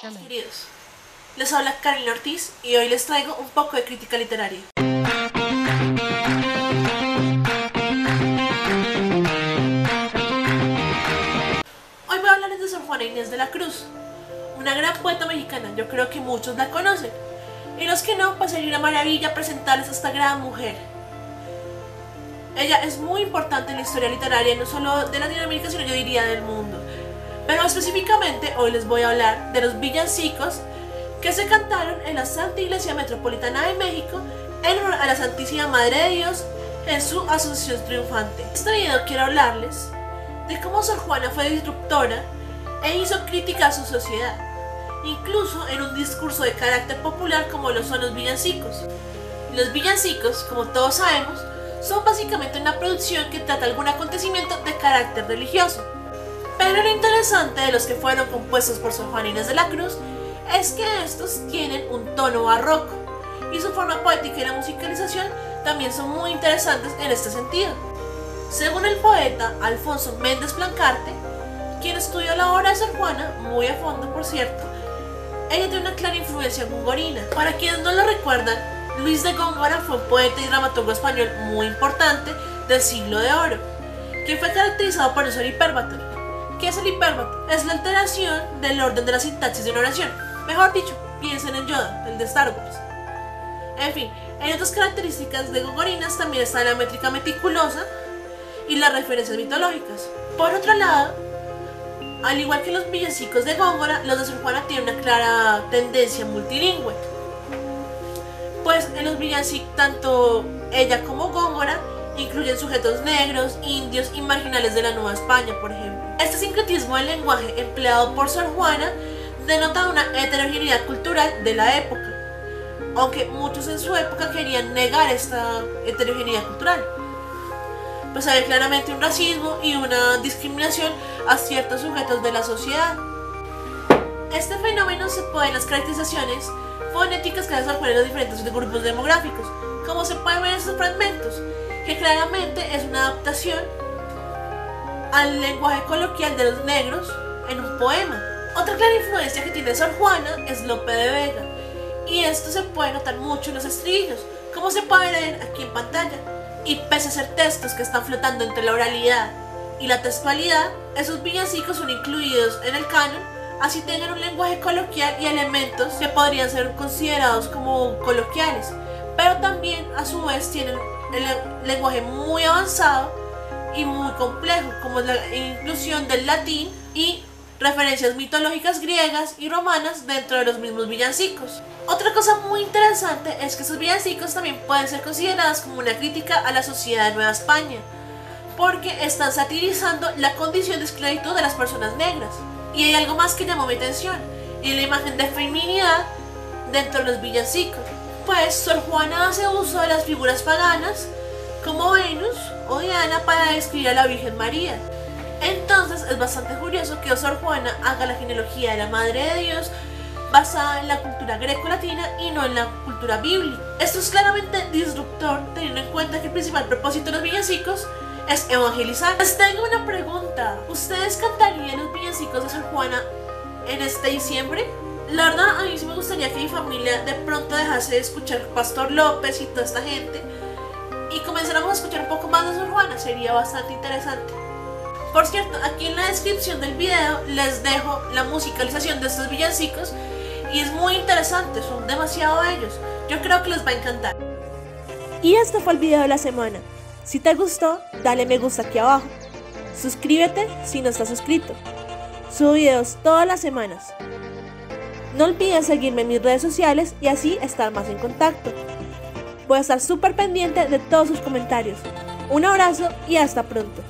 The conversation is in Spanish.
Queridos, les habla Carolina Ortiz y hoy les traigo un poco de crítica literaria. Hoy voy a hablarles de Sor Juana Inés de la Cruz, una gran poeta mexicana, yo creo que muchos la conocen. Y los que no, pues sería una maravilla presentarles a esta gran mujer. Ella es muy importante en la historia literaria, no solo de Latinoamérica, sino yo diría del mundo. Pero específicamente hoy les voy a hablar de los villancicos que se cantaron en la Santa Iglesia Metropolitana de México en honor a la Santísima Madre de Dios en su Asunción Triunfante. En este video quiero hablarles de cómo Sor Juana fue disruptora e hizo crítica a su sociedad, incluso en un discurso de carácter popular como lo son los villancicos. Los villancicos, como todos sabemos, son básicamente una producción que trata algún acontecimiento de carácter religioso. Pero lo interesante de los que fueron compuestos por Sor Juana Inés de la Cruz es que estos tienen un tono barroco y su forma poética y la musicalización también son muy interesantes en este sentido. Según el poeta Alfonso Méndez Blancarte, quien estudió la obra de Sor Juana, muy a fondo por cierto, ella tiene una clara influencia gongorina. Para quienes no lo recuerdan, Luis de Góngora fue un poeta y dramaturgo español muy importante del siglo de oro, que fue caracterizado por sol hipérbato. ¿Qué es el hipérbato? Es la alteración del orden de la sintaxis de una oración. Mejor dicho, piensen en Yoda, el de Star Wars. En fin, en otras características de Gongorinas también está la métrica meticulosa y las referencias mitológicas. Por otro lado, al igual que los villancicos de Góngora, los de Sor Juana tienen una clara tendencia multilingüe. Pues en los villancicos, tanto ella como Góngora incluyen sujetos negros, indios y marginales de la Nueva España, por ejemplo. Este sincretismo del lenguaje empleado por Sor Juana denota una heterogeneidad cultural de la época, aunque muchos en su época querían negar esta heterogeneidad cultural. Pues había claramente un racismo y una discriminación a ciertos sujetos de la sociedad. Este fenómeno se puede en las caracterizaciones fonéticas que desarrollan los diferentes grupos demográficos, como se puede ver en estos fragmentos, que claramente es una adaptación al lenguaje coloquial de los negros en un poema. Otra clara influencia que tiene Sor Juana es Lope de Vega, y esto se puede notar mucho en los estribillos, como se puede ver aquí en pantalla. Y pese a ser textos que están flotando entre la oralidad y la textualidad, esos villancicos son incluidos en el canon, así tengan un lenguaje coloquial y elementos que podrían ser considerados como coloquiales, pero también a su vez tienen el lenguaje muy avanzado y muy complejo, como la inclusión del latín y referencias mitológicas griegas y romanas dentro de los mismos villancicos. Otra cosa muy interesante es que esos villancicos también pueden ser considerados como una crítica a la sociedad de Nueva España, porque están satirizando la condición de esclavitud de las personas negras. Y hay algo más que llamó mi atención, y la imagen de feminidad dentro de los villancicos. Pues Sor Juana hace uso de las figuras paganas como Venus o Diana para describir a la Virgen María. Entonces es bastante curioso que Sor Juana haga la genealogía de la Madre de Dios basada en la cultura greco-latina y no en la cultura bíblica. Esto es claramente disruptor teniendo en cuenta que el principal propósito de los villancicos es evangelizar. Les tengo una pregunta. ¿Ustedes cantarían los villancicos de Sor Juana en este diciembre? La verdad, a mí sí me gustaría que mi familia de pronto dejase de escuchar Pastor López y toda esta gente y comenzáramos a escuchar un poco más de Sor Juana. Sería bastante interesante. Por cierto, aquí en la descripción del video les dejo la musicalización de estos villancicos y es muy interesante, son demasiado bellos. Yo creo que les va a encantar. Y este fue el video de la semana. Si te gustó, dale me gusta aquí abajo. Suscríbete si no estás suscrito. Subo videos todas las semanas. No olvides seguirme en mis redes sociales y así estar más en contacto. Voy a estar súper pendiente de todos sus comentarios. Un abrazo y hasta pronto.